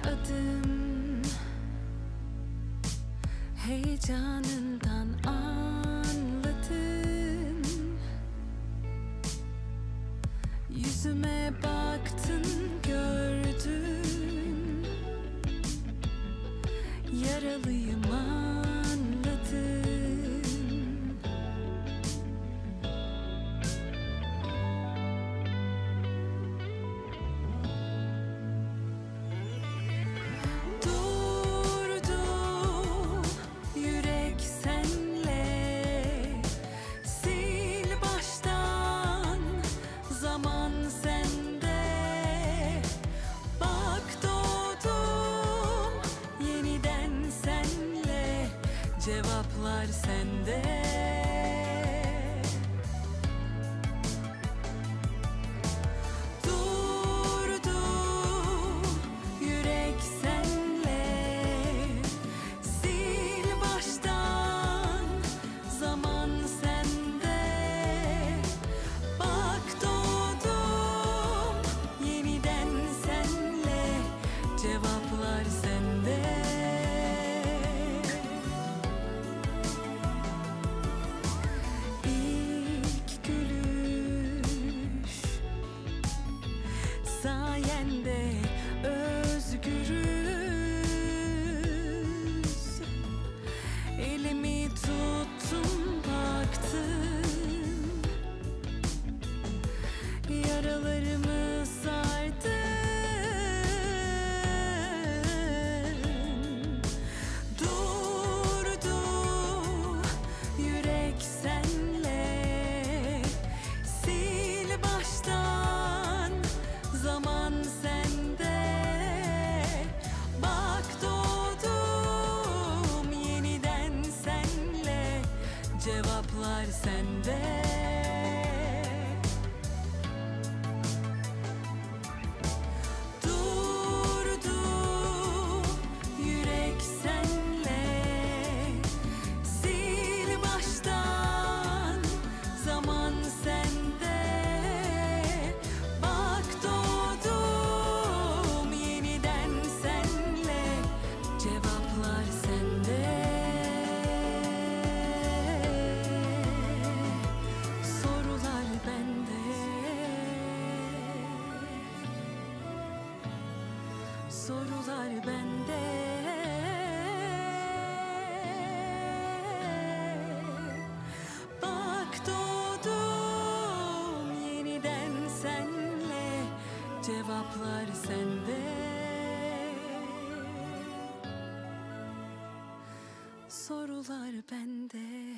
adım Heyecanından anladın Yüzüme baktın gördün. Yaralıyım Cevaplar sende sayende özgürüz. Elimi tuttun baktın Yaralarımı Cevaplar sende Sorular bende. Bak doğdum yeniden senle Cevaplar sende. Sorular bende